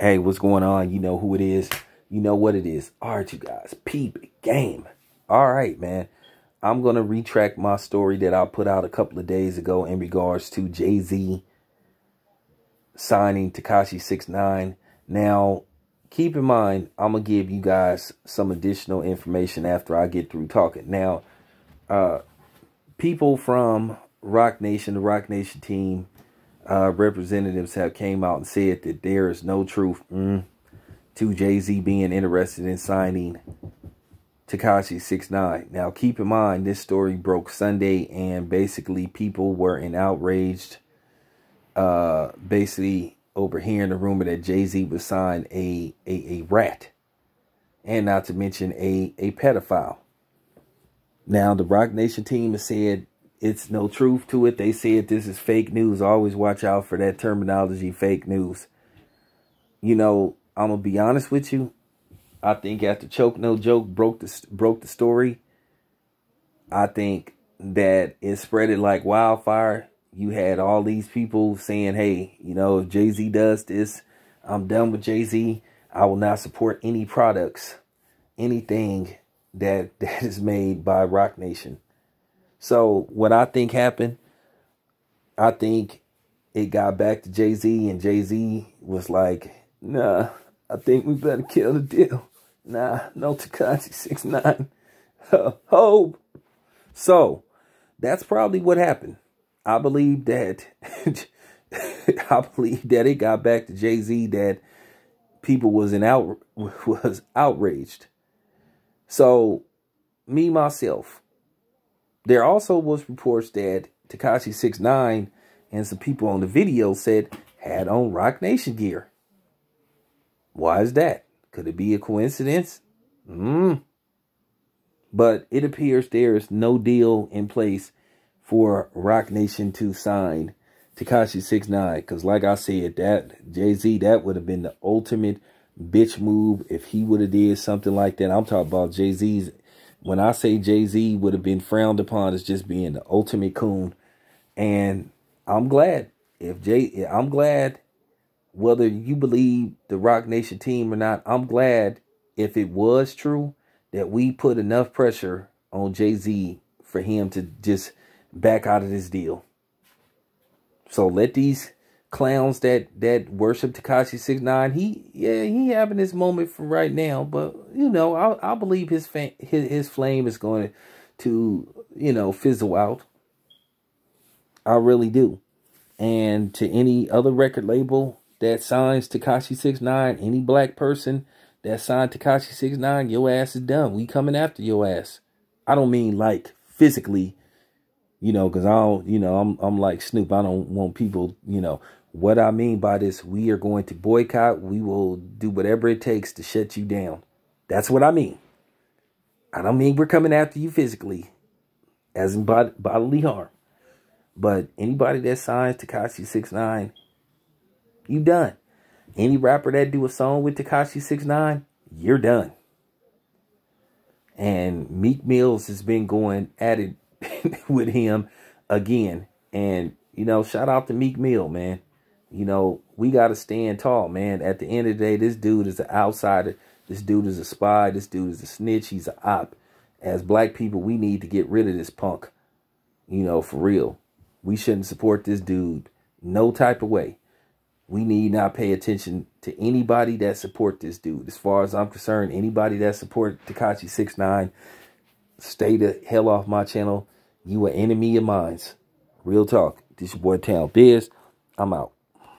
Hey, what's going on? You know who it is. You know what it is. All right, you guys. Peep game. All right, man. I'm going to retract my story that I put out a couple of days ago in regards to Jay-Z signing Tekashi 69. Now, keep in mind, I'm going to give you guys some additional information after I get through talking. Now, uh, people from Roc Nation, the Roc Nation team, uh, representatives have came out and said that there is no truth mm, to Jay-Z being interested in signing Tekashi 69. Now, keep in mind, this story broke Sunday, and basically people were in outraged, uh, basically overhearing the rumor that Jay-Z would sign a, a, a rat, and not to mention a, a pedophile. Now, the Roc Nation team has said it's no truth to it. They said this is fake news. Always watch out for that terminology, fake news. You know, I'm gonna be honest with you. I think after Choke No Joke broke the broke the story, I think that it spread it like wildfire. You had all these people saying, "Hey, you know, if Jay Z does this, I'm done with Jay Z. I will not support any products, anything that that is made by Roc Nation." So what I think happened, I think it got back to Jay Z, and Jay Z was like, "Nah, I think we better kill the deal. Nah, no Tekashi six nine, hope." So that's probably what happened. I believe that. I believe that it got back to Jay Z that people was in out was outraged. So me myself, there also was reports that Tekashi 69 and some people on the video said had on Roc Nation gear. Why is that? Could it be a coincidence? Hmm. But it appears there is no deal in place for Roc Nation to sign Tekashi 69. Because like I said, that Jay-Z, that would have been the ultimate bitch move if he would have did something like that. I'm talking about Jay-Z's when I say Jay Z would have been frowned upon as just being the ultimate coon, and I'm glad if Jay, I'm glad whether you believe the Roc Nation team or not. I'm glad if it was true that we put enough pressure on Jay Z for him to just back out of this deal. So let these clowns that that worship Tekashi Six Nine. He yeah he having this moment for right now, but you know I I believe his fa- his his flame is going to you know fizzle out. I really do, and to any other record label that signs Tekashi Six Nine, any black person that signed Tekashi Six Nine, your ass is done. We coming after your ass. I don't mean like physically you know, because I don't, you know, I'm I'm like Snoop. I don't want people, you know, what I mean by this, we are going to boycott. We will do whatever it takes to shut you down. That's what I mean. I don't mean we're coming after you physically, as in bod bodily harm. But anybody that signs Tekashi Six Nine, you done. Any rapper that do a song with Tekashi Six Nine, you're done. And Meek Mills has been going at it with him again. And, you know, shout out to Meek Mill, man. You know, we got to stand tall, man. At the end of the day, this dude is an outsider. This dude is a spy. This dude is a snitch. He's an op. As black people, we need to get rid of this punk. You know, for real. We shouldn't support this dude no type of way. We need not pay attention to anybody that support this dude. As far as I'm concerned, anybody that support Tekashi 69, stay the hell off my channel. You an enemy of mine. Real talk. This your boy Town Biz. I'm out.